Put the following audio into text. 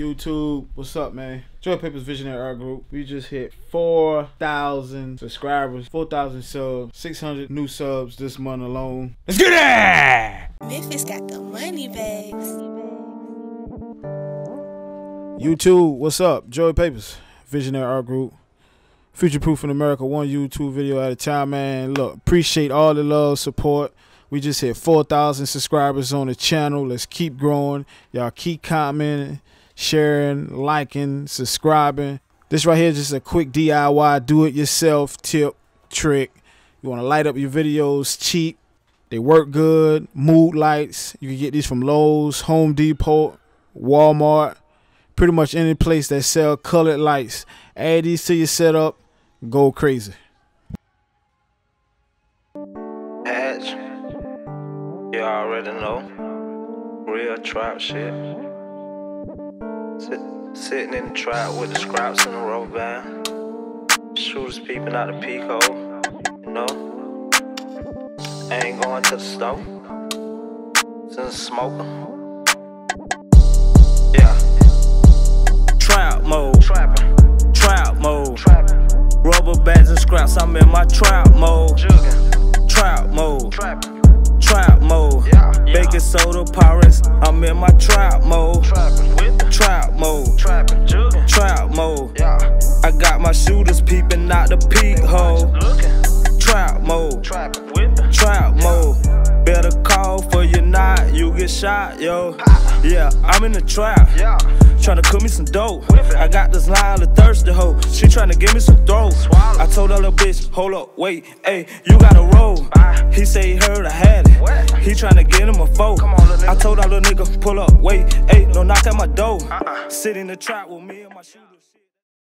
YouTube, what's up, man? Joey Papers Visionary Art Group. We just hit 4,000 subscribers, 4,000 subs, 600 new subs this month alone. Let's get it! Memphis got the money bags. YouTube, what's up? Joey Papers Visionary Art Group. Future Proof in America, one YouTube video at a time, man. Look, appreciate all the love, support. We just hit 4,000 subscribers on the channel. Let's keep growing. Y'all keep commenting, sharing, liking, subscribing. This right here is just a quick DIY, do it yourself tip, trick. You want to light up your videos cheap. They work good. Mood lights. You can get these from Lowe's, Home Depot, Walmart, pretty much any place that sell colored lights. Add these to your setup. Go crazy. Hatch. You already know. Real trap shit. Sit, sitting in the trap with the scraps in the rubber band. Shooters peeping out the peak hole. You know? Ain't going to the stove. Since smoking. Yeah. Trap mode. Trapping. Trap mode. Trapping. Rubber bands and scraps, I'm in my trap mode. Yeah. Soda pirates, I'm in my trap mode. Trap mode. Trap mode. Yeah. I got my shooters peeping out the peak hole. Trap mode. Trap mode. Better call for your you get shot, yo. Yeah, I'm in the trap. Yeah. Tryna cook me some dope. I got this line of thirsty hoe. She tryna give me some throat. I told her little bitch, hold up, wait, hey, you gotta roll. He say he heard I had it. He tryna get him a foe. I told that little nigga, pull up, wait, hey, don't knock at my door. Sit in the trap with me and my shooters.